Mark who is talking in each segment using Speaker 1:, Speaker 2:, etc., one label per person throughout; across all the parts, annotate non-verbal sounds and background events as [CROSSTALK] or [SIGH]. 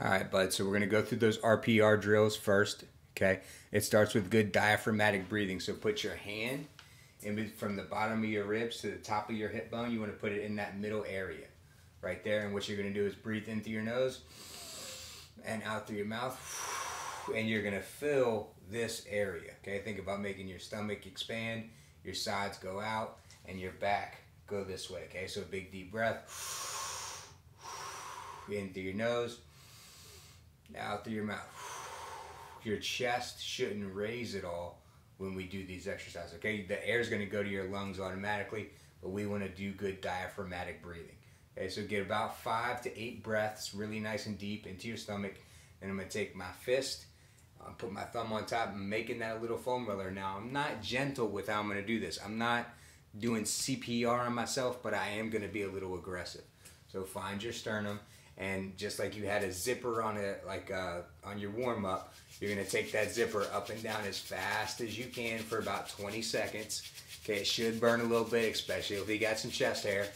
Speaker 1: All right, bud. So we're going to go through those RPR drills first. Okay. It starts with good diaphragmatic breathing. So put your hand in from the bottom of your ribs to the top of your hip bone. You want to put it in that middle area right there. And what you're going to do is breathe in through your nose and out through your mouth. [SIGHS] And you're going to fill this area. Okay. Think about making your stomach expand, your sides go out, and your back go this way. Okay. So a big deep breath [SIGHS] in through your nose out through your mouth. [SIGHS] Your chest shouldn't raise at all when we do these exercises. Okay, the air is going to go to your lungs automatically, but we want to do good diaphragmatic breathing. Okay, so get about five to eight breaths, really nice and deep into your stomach. And I'm going to take my fist, uh, put my thumb on top, and making that a little foam roller. Now, I'm not gentle with how I'm going to do this. I'm not doing CPR on myself, but I am going to be a little aggressive. So find your sternum and just like you had a zipper on it like uh, on your warm-up you're going to take that zipper up and down as fast as you can for about 20 seconds. Okay it should burn a little bit especially if you got some chest hair.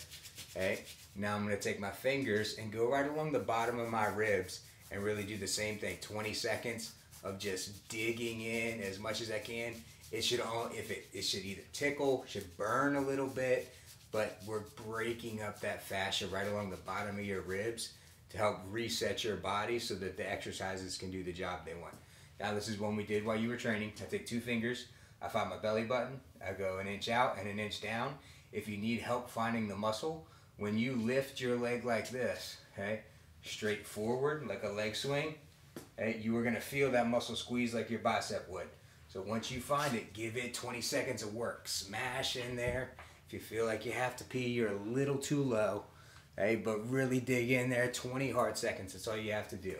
Speaker 1: Okay now i'm going to take my fingers and go right along the bottom of my ribs and really do the same thing. 20 seconds of just digging in as much as i can. It should all if it, it should either tickle should burn a little bit but we're breaking up that fascia right along the bottom of your ribs to help reset your body so that the exercises can do the job they want. Now this is one we did while you were training. I take two fingers, I find my belly button, I go an inch out and an inch down. If you need help finding the muscle, when you lift your leg like this, okay, straight forward like a leg swing, okay, you are gonna feel that muscle squeeze like your bicep would. So once you find it, give it 20 seconds of work. Smash in there. If you feel like you have to pee, you're a little too low, Hey, but really dig in there. 20 hard seconds. That's all you have to do.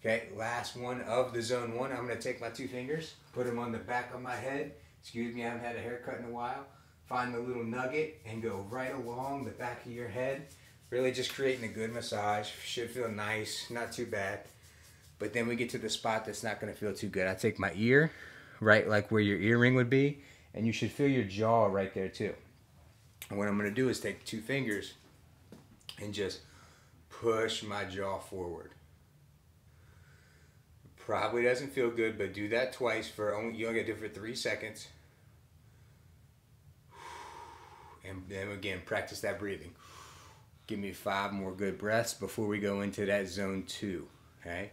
Speaker 1: Okay, last one of the zone one. I'm going to take my two fingers, put them on the back of my head. Excuse me, I haven't had a haircut in a while. Find the little nugget and go right along the back of your head. Really just creating a good massage. Should feel nice, not too bad. But then we get to the spot that's not going to feel too good. I take my ear, right like where your earring would be, and you should feel your jaw right there too. And what I'm going to do is take two fingers and just push my jaw forward. Probably doesn't feel good, but do that twice for only you only get to do it for three seconds. And then again, practice that breathing. Give me five more good breaths before we go into that zone two. Okay.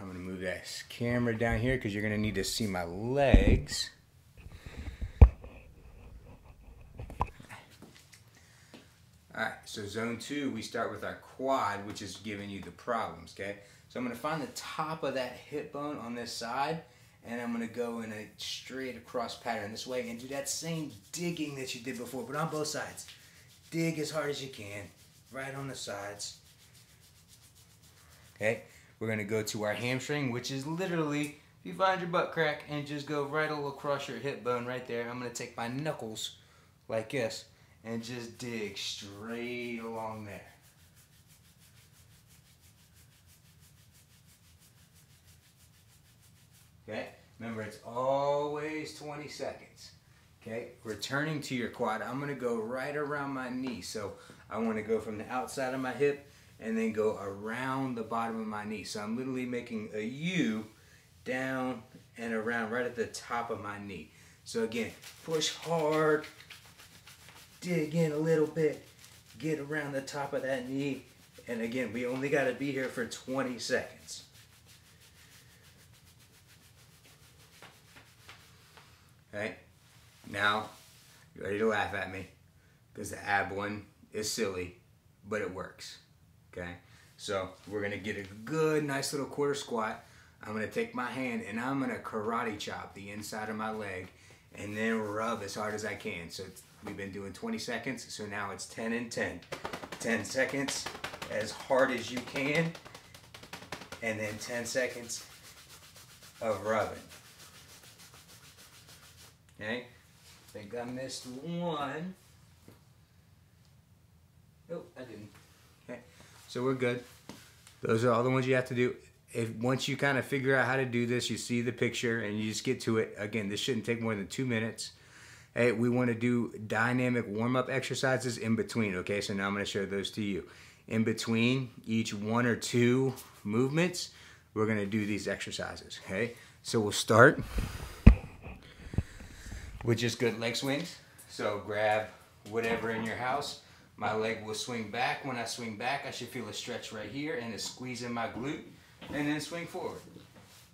Speaker 1: I'm gonna move that camera down here because you're gonna need to see my legs. All right, so zone two, we start with our quad, which is giving you the problems, okay? So I'm gonna find the top of that hip bone on this side, and I'm gonna go in a straight across pattern this way and do that same digging that you did before, but on both sides. Dig as hard as you can, right on the sides. Okay, we're gonna go to our hamstring, which is literally, if you find your butt crack and just go right across your hip bone right there, I'm gonna take my knuckles like this and just dig straight along there. Okay, remember it's always 20 seconds. Okay, returning to your quad, I'm gonna go right around my knee. So I wanna go from the outside of my hip and then go around the bottom of my knee. So I'm literally making a U down and around right at the top of my knee. So again, push hard, dig in a little bit, get around the top of that knee, and again, we only got to be here for 20 seconds. Okay, now, you ready to laugh at me? Because the ab one is silly, but it works. Okay, so we're gonna get a good, nice little quarter squat. I'm gonna take my hand and I'm gonna karate chop the inside of my leg and then rub as hard as I can. So we've been doing 20 seconds, so now it's 10 and 10. 10 seconds as hard as you can, and then 10 seconds of rubbing. Okay, I think I missed one. Oh, I didn't. Okay, so we're good. Those are all the ones you have to do if once you kind of figure out how to do this, you see the picture and you just get to it. Again, this shouldn't take more than two minutes. Hey, we want to do dynamic warm-up exercises in between. Okay, so now I'm going to show those to you. in between each one or two movements, we're gonna do these exercises, okay? So we'll start with just good leg swings. So grab whatever in your house. My leg will swing back. When I swing back, I should feel a stretch right here and a squeeze in my glute and then swing forward.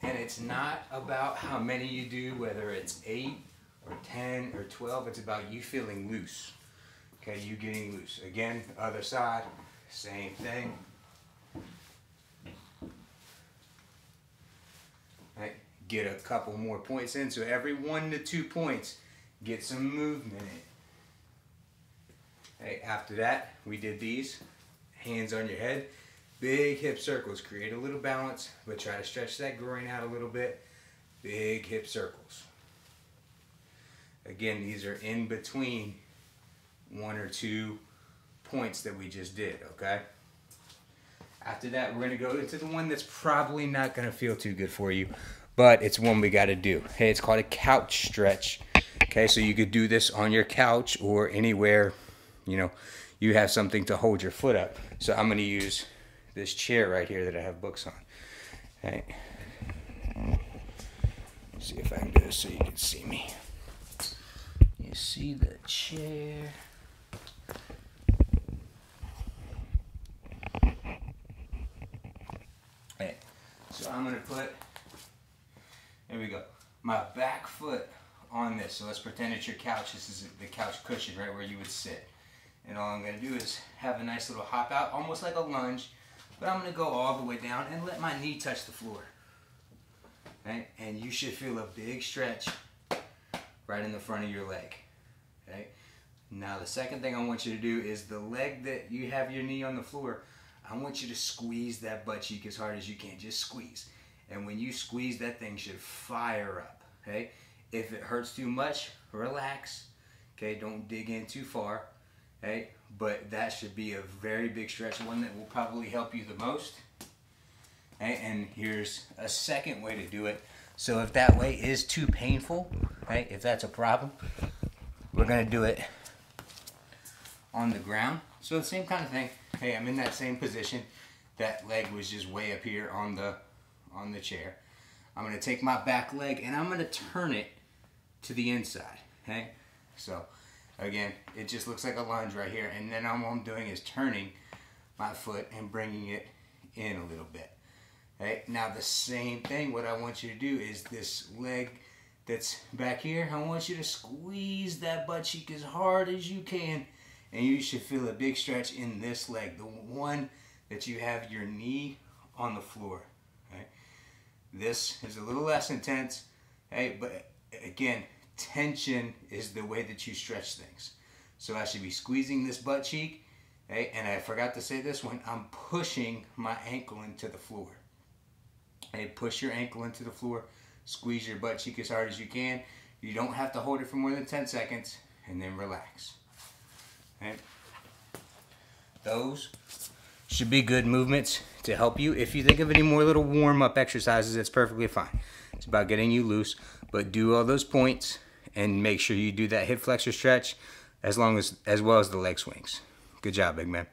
Speaker 1: And it's not about how many you do, whether it's eight or 10 or 12, it's about you feeling loose. Okay, you getting loose. Again, other side, same thing. Right, get a couple more points in. So every one to two points, get some movement in. Hey, after that, we did these. Hands on your head. Big hip circles. Create a little balance, but try to stretch that groin out a little bit. Big hip circles. Again, these are in between one or two points that we just did, okay? After that, we're gonna go into the one that's probably not gonna feel too good for you, but it's one we gotta do. Hey, it's called a couch stretch. Okay, so you could do this on your couch or anywhere, you know, you have something to hold your foot up. So I'm gonna use this chair right here that I have books on. Okay. See if I can do this so you can see me. You see the chair. Okay, so I'm gonna put, there we go, my back foot on this. So let's pretend it's your couch. This is the couch cushion, right where you would sit. And all I'm gonna do is have a nice little hop out, almost like a lunge, but I'm gonna go all the way down and let my knee touch the floor. Okay, and you should feel a big stretch right in the front of your leg. Okay. Now the second thing I want you to do is the leg that you have your knee on the floor. I want you to squeeze that butt cheek as hard as you can. Just squeeze. And when you squeeze, that thing should fire up. Okay. If it hurts too much, relax. Okay. Don't dig in too far. Okay. But that should be a very big stretch, one that will probably help you the most. Okay. And here's a second way to do it. So if that way is too painful, right, if that's a problem, we're gonna do it on the ground. So the same kind of thing. Hey, I'm in that same position. That leg was just way up here on the on the chair. I'm gonna take my back leg and I'm gonna turn it to the inside. Okay, so again, it just looks like a lunge right here, and then all I'm doing is turning my foot and bringing it in a little bit. Okay, now the same thing. What I want you to do is this leg that's back here, I want you to squeeze that butt cheek as hard as you can. And you should feel a big stretch in this leg, the one that you have your knee on the floor. Right? This is a little less intense, hey, but again, tension is the way that you stretch things. So I should be squeezing this butt cheek, hey, and I forgot to say this one, I'm pushing my ankle into the floor. Hey, push your ankle into the floor Squeeze your butt cheek as hard as you can. You don't have to hold it for more than 10 seconds and then relax. Okay? Those should be good movements to help you. If you think of any more little warm up exercises, it's perfectly fine. It's about getting you loose, but do all those points and make sure you do that hip flexor stretch as long as as well as the leg swings. Good job, big man.